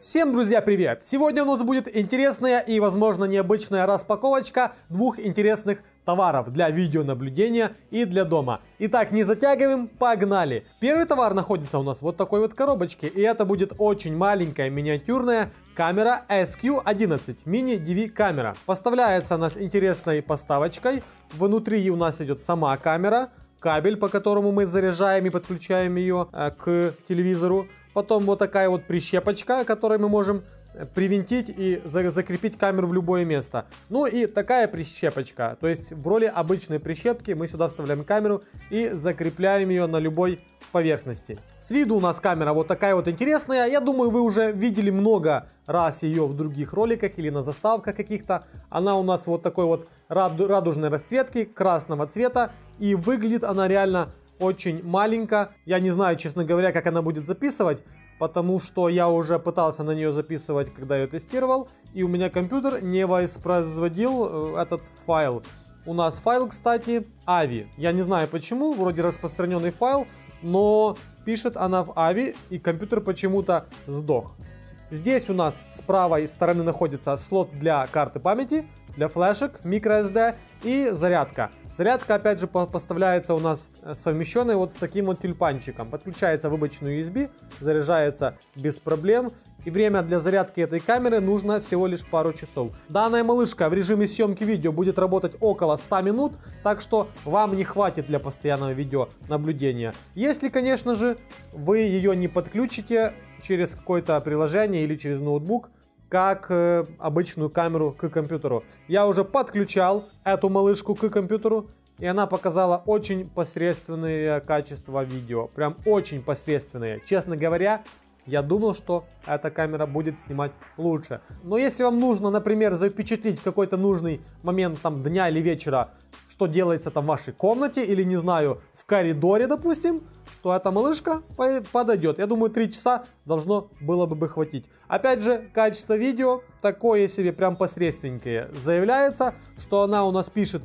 Всем, друзья, привет! Сегодня у нас будет интересная и, возможно, необычная распаковочка двух интересных товаров для видеонаблюдения и для дома. Итак, не затягиваем, погнали! Первый товар находится у нас вот такой вот коробочке, и это будет очень маленькая миниатюрная камера SQ11 мини DV камера. Поставляется она с интересной поставочкой. Внутри у нас идет сама камера, кабель, по которому мы заряжаем и подключаем ее э, к телевизору. Потом вот такая вот прищепочка, которой мы можем э, привинтить и за закрепить камеру в любое место. Ну и такая прищепочка. То есть в роли обычной прищепки мы сюда вставляем камеру и закрепляем ее на любой поверхности. С виду у нас камера вот такая вот интересная. Я думаю, вы уже видели много раз ее в других роликах или на заставках каких-то. Она у нас вот такой вот радужной расцветки, красного цвета. И выглядит она реально очень маленько. Я не знаю, честно говоря, как она будет записывать, потому что я уже пытался на нее записывать, когда ее тестировал, и у меня компьютер не воспроизводил э, этот файл. У нас файл, кстати, AVI. Я не знаю почему, вроде распространенный файл, но пишет она в AVI, и компьютер почему-то сдох. Здесь у нас с правой стороны находится слот для карты памяти, для флешек, microSD и зарядка. Зарядка, опять же, поставляется у нас э, совмещенной вот с таким вот тюльпанчиком. Подключается в обычную USB, заряжается без проблем. И время для зарядки этой камеры нужно всего лишь пару часов. Данная малышка в режиме съемки видео будет работать около 100 минут, так что вам не хватит для постоянного видеонаблюдения. Если, конечно же, вы ее не подключите через какое-то приложение или через ноутбук, как э, обычную камеру к компьютеру. Я уже подключал эту малышку к компьютеру, и она показала очень посредственные качества видео. Прям очень посредственные. Честно говоря, я думал, что эта камера будет снимать лучше. Но если вам нужно, например, запечатлеть какой-то нужный момент там дня или вечера, что делается там в вашей комнате или, не знаю, в коридоре, допустим, то эта малышка подойдет. Я думаю, 3 часа должно было бы хватить. Опять же, качество видео такое себе прям посредственненькое. Заявляется, что она у нас пишет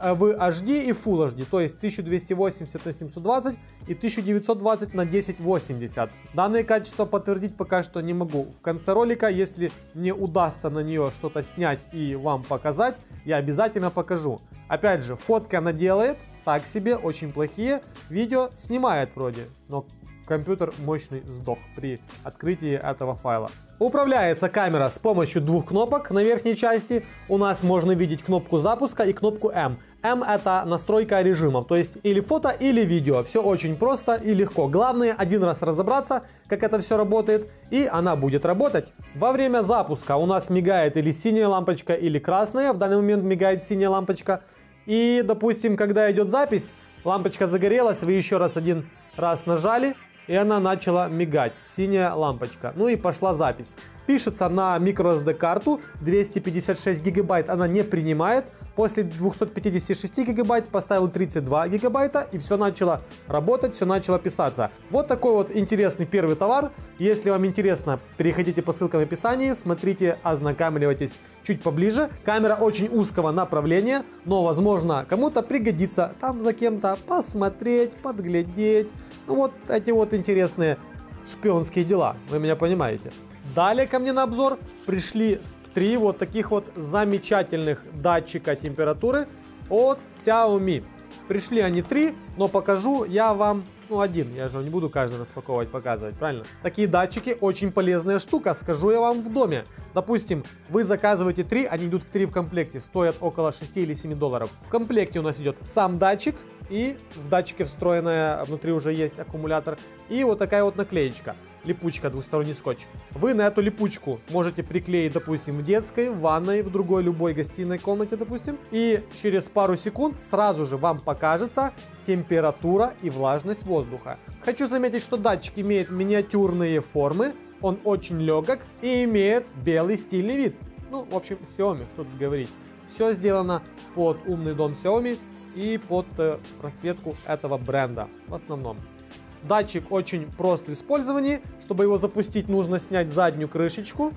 в HD и Full HD, то есть 1280 на 720 и 1920 на 1080. Данные качества подтвердить пока что не могу. В конце ролика, если мне удастся на нее что-то снять и вам показать, я обязательно покажу. Опять же, фотки она делает, так себе, очень плохие. Видео снимает вроде, но компьютер мощный сдох при открытии этого файла. Управляется камера с помощью двух кнопок на верхней части. У нас можно видеть кнопку запуска и кнопку М. М это настройка режимов, то есть или фото, или видео. Все очень просто и легко. Главное один раз разобраться, как это все работает, и она будет работать. Во время запуска у нас мигает или синяя лампочка, или красная. В данный момент мигает синяя лампочка. И, допустим, когда идет запись, лампочка загорелась, вы еще раз один раз нажали, и она начала мигать, синяя лампочка. Ну и пошла запись. Пишется на microSD карту, 256 гигабайт она не принимает. После 256 гигабайт поставил 32 гигабайта и все начало работать, все начало писаться. Вот такой вот интересный первый товар. Если вам интересно, переходите по ссылкам в описании, смотрите, ознакомливайтесь чуть поближе. Камера очень узкого направления, но возможно кому-то пригодится там за кем-то посмотреть, подглядеть. Ну вот эти вот интересные шпионские дела, вы меня понимаете. Далее ко мне на обзор пришли три вот таких вот замечательных датчика температуры от Xiaomi. Пришли они три, но покажу я вам ну, один. Я же не буду каждый распаковывать, показывать, правильно? Такие датчики очень полезная штука, скажу я вам в доме. Допустим, вы заказываете три, они идут в три в комплекте, стоят около 6 или 7 долларов. В комплекте у нас идет сам датчик, и в датчике встроенная, внутри уже есть аккумулятор, и вот такая вот наклеечка липучка, двусторонний скотч. Вы на эту липучку можете приклеить, допустим, в детской, в ванной, в другой любой гостиной комнате, допустим. И через пару секунд сразу же вам покажется температура и влажность воздуха. Хочу заметить, что датчик имеет миниатюрные формы, он очень легок и имеет белый стильный вид. Ну, в общем, Xiaomi, что тут говорить. Все сделано под умный дом Xiaomi и под э, расцветку этого бренда в основном. Датчик очень прост в использовании. Чтобы его запустить, нужно снять заднюю крышечку.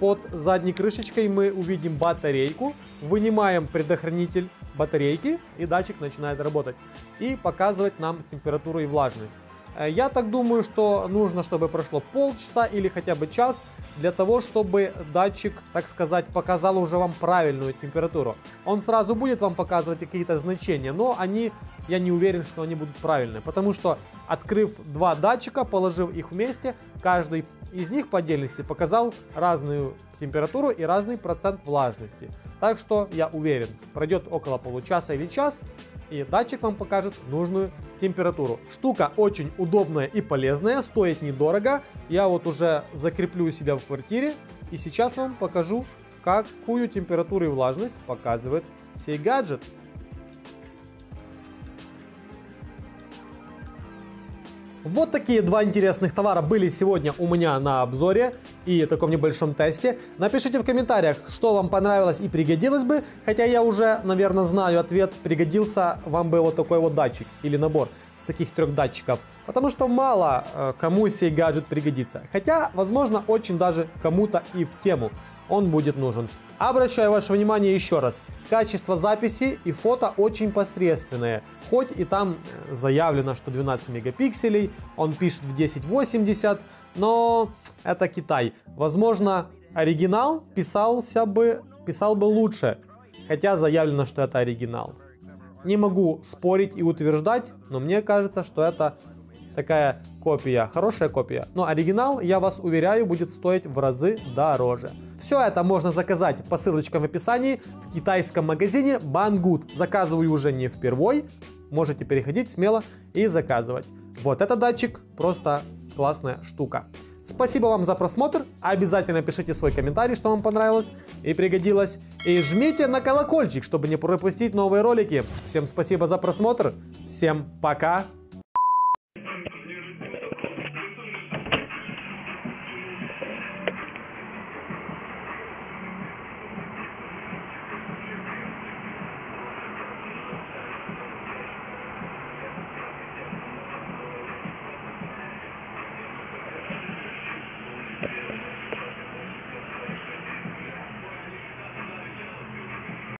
Под задней крышечкой мы увидим батарейку. Вынимаем предохранитель батарейки, и датчик начинает работать. И показывать нам температуру и влажность. Э, я так думаю, что нужно, чтобы прошло полчаса или хотя бы час для того, чтобы датчик, так сказать, показал уже вам правильную температуру. Он сразу будет вам показывать какие-то значения, но они, я не уверен, что они будут правильные, потому что открыв два датчика, положив их вместе, каждый из них по отдельности показал разную температуру и разный процент влажности. Так что я уверен, пройдет около получаса или час, и датчик вам покажет нужную температуру. Штука очень удобная и полезная, стоит недорого. Я вот уже закреплю себя в квартире и сейчас вам покажу, какую температуру и влажность показывает сей гаджет. Вот такие два интересных товара были сегодня у меня на обзоре и таком небольшом тесте. Напишите в комментариях, что вам понравилось и пригодилось бы, хотя я уже, наверное, знаю ответ, пригодился вам бы вот такой вот датчик или набор таких трех датчиков, потому что мало э, кому сей гаджет пригодится, хотя, возможно, очень даже кому-то и в тему он будет нужен. Обращаю ваше внимание еще раз. Качество записи и фото очень посредственное. Хоть и там э, заявлено, что 12 мегапикселей, он пишет в 1080, но это Китай. Возможно, оригинал писался бы, писал бы лучше, хотя заявлено, что это оригинал. Не могу спорить и утверждать, но мне кажется, что это такая копия, хорошая копия. Но оригинал, я вас уверяю, будет стоить в разы дороже. Все это можно заказать по ссылочкам в описании в китайском магазине Banggood. Заказываю уже не впервой, можете переходить смело и заказывать. Вот этот датчик просто классная штука. Спасибо вам за просмотр. Обязательно пишите свой комментарий, что вам понравилось и пригодилось. И жмите на колокольчик, чтобы не пропустить новые ролики. Всем спасибо за просмотр. Всем пока.